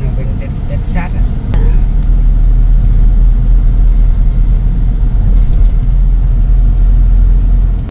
nobody that's that's sad